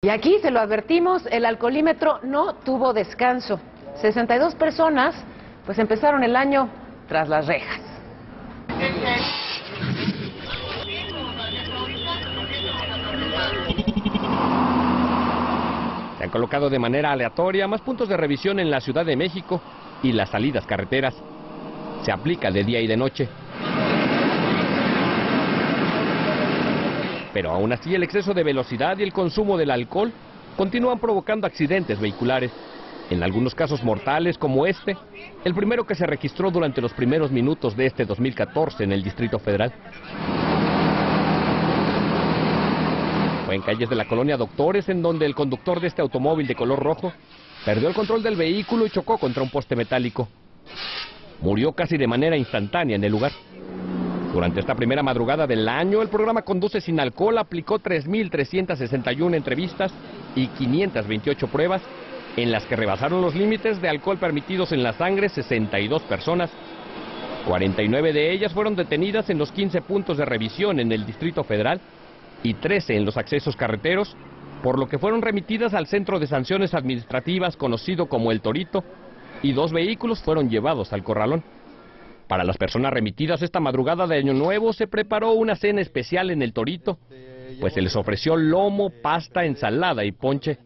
Y aquí se lo advertimos, el alcoholímetro no tuvo descanso. 62 personas pues empezaron el año tras las rejas. Se han colocado de manera aleatoria más puntos de revisión en la Ciudad de México y las salidas carreteras. Se aplica de día y de noche. Pero aún así el exceso de velocidad y el consumo del alcohol continúan provocando accidentes vehiculares, en algunos casos mortales como este, el primero que se registró durante los primeros minutos de este 2014 en el Distrito Federal. Fue en calles de la colonia Doctores en donde el conductor de este automóvil de color rojo perdió el control del vehículo y chocó contra un poste metálico. Murió casi de manera instantánea en el lugar. Durante esta primera madrugada del año, el programa Conduce sin alcohol aplicó 3.361 entrevistas y 528 pruebas en las que rebasaron los límites de alcohol permitidos en la sangre 62 personas. 49 de ellas fueron detenidas en los 15 puntos de revisión en el Distrito Federal y 13 en los accesos carreteros, por lo que fueron remitidas al Centro de Sanciones Administrativas conocido como El Torito, y dos vehículos fueron llevados al corralón. Para las personas remitidas esta madrugada de Año Nuevo se preparó una cena especial en El Torito, pues se les ofreció lomo, pasta, ensalada y ponche.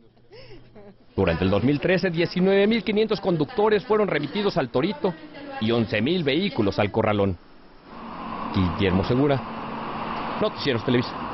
Durante el 2013, 19.500 conductores fueron remitidos al Torito y 11.000 vehículos al corralón. Guillermo Segura, Noticieros Televisa.